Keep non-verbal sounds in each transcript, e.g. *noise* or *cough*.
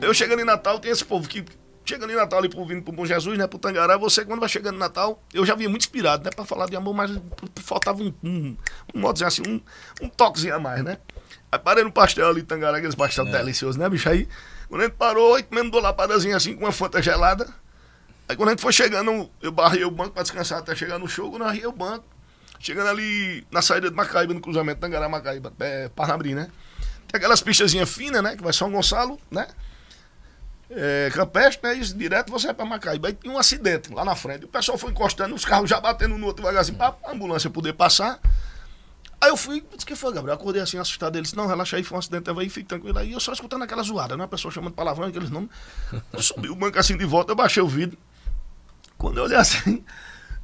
eu chegando em Natal, tem esse povo que chegando em Natal ali pro, vindo pro Bom Jesus, né, pro Tangará, você quando vai chegando em Natal, eu já vinha muito inspirado, né, pra falar de amor, mas faltava um, um, um modo assim, um, um toquezinho a mais, né. Aí parei no pastel ali, Tangará, aqueles pastel é. deliciosos, né, bicho, aí quando a gente parou, aí comendo do lapadazinho assim, com uma fanta gelada, aí quando a gente foi chegando, eu barrei o banco pra descansar até chegar no show, quando eu o banco, chegando ali na saída de Macaíba, no cruzamento Tangará, Macaíba, é, Parnabrim, né, tem aquelas pistazinhas finas, né, que vai São Gonçalo, né, é, Campestre, né? Isso, direto você vai pra Macaíba. Aí tinha um acidente lá na frente. O pessoal foi encostando, os carros já batendo no outro devagarzinho pra a ambulância poder passar. Aí eu fui, disse que foi, Gabriel. Acordei assim, assustado. Ele disse, não, relaxa aí, foi um acidente, aí, fique tranquilo. Aí eu só escutando aquela zoada, né? A pessoa chamando palavrão, aqueles nomes. *laughs* Eu subi o banco assim de volta, eu baixei o vidro. Quando eu olhei assim,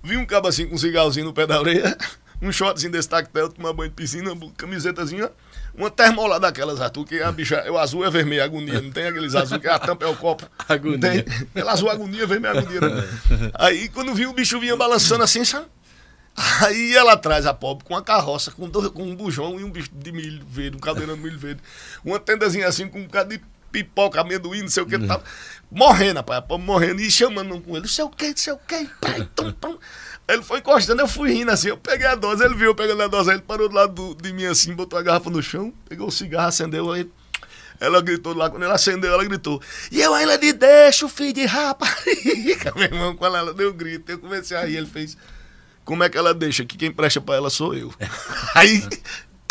vi um cabo assim com um cigarrozinho no pé da orelha, um shortzinho desse tactel, tomar banho de piscina, camisetazinha uma termola daquelas, Arthur, que a bicha, o azul é vermelho, agonia. Não tem aqueles azul que a tampa é o copo. *laughs* Agonia. Tem. Ela azul, agonia, vermelho, agonia. Né? Aí quando viu o bicho vinha balançando assim, sabe? Aí ela traz a pobre com uma carroça, com, dois, com um bujão e um bicho de milho verde, um caldeirão de milho verde. Uma tendazinha assim com um bocado de pipoca, amendoim, não sei o que. Uhum. Tava morrendo, rapaz. A pobre morrendo e chamando com ele. Não sei o que, não sei o que. Pai, tum, tum. Ele foi encostando, eu fui rindo assim. Eu peguei a dose, ele viu eu pegando a dose, ele parou do lado do, de mim assim, botou a garrafa no chão, pegou o cigarro, acendeu, aí. Ela gritou lá, quando ela acendeu, ela gritou. E eu ainda de deixo, filho de rapariga. *laughs* Meu irmão, quando ela deu um grito, eu comecei a rir. Ele fez. Como é que ela deixa? Que quem presta pra ela sou eu. *laughs* aí.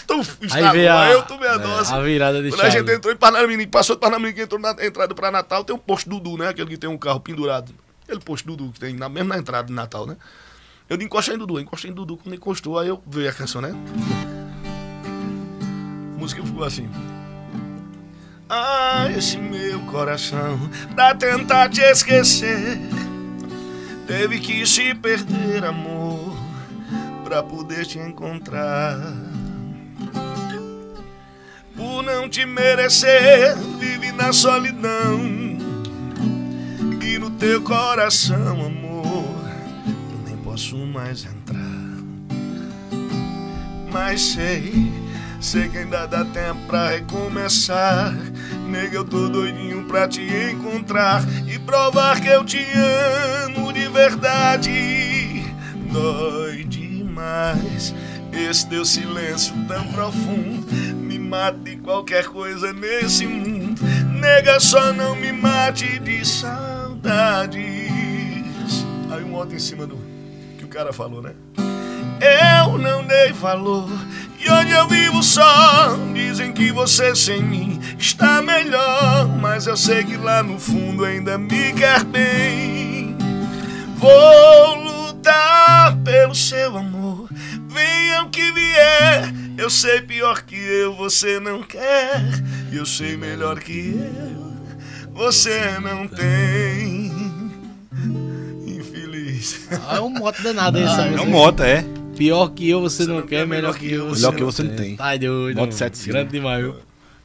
Tu aí a, eu tomei a é, dose. A virada de Quando a gente entrou em Parnamirim, passou de Parnamirim, que entrou na entrada pra Natal, tem um posto Dudu, né? Aquele que tem um carro pendurado. Aquele posto Dudu que tem na, mesmo na entrada de Natal, né? Eu encostei em Dudu, encostei em Dudu, quando encostou, aí eu veio a canção, né? A música ficou assim. Ah, esse meu coração, pra tentar te esquecer, teve que se perder, amor, pra poder te encontrar. Por não te merecer, vive na solidão e no teu coração, amor posso mais entrar. Mas sei, sei que ainda dá tempo pra recomeçar. Nega, eu tô doidinho pra te encontrar e provar que eu te amo de verdade. Dói demais esse teu silêncio tão profundo. Me mata de qualquer coisa nesse mundo. Nega, só não me mate de saudades. Aí um moto em cima do cara falou, né? Eu não dei valor e onde eu vivo só dizem que você sem mim está melhor, mas eu sei que lá no fundo ainda me quer bem. Vou lutar pelo seu amor, venha o que vier. Eu sei pior que eu, você não quer. Eu sei melhor que eu, você não tem. Ah, é um moto danado esse. Ah, é um moto, é. Pior que eu, você, você não, não, quer, melhor que eu, você Melhor que você não tem. Tá doido. Moto 7 Grande demais, viu?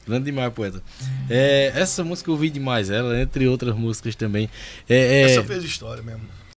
Grande demais, poeta. É, essa música eu ouvi demais, ela, entre outras músicas também. É, é... Essa fez história mesmo.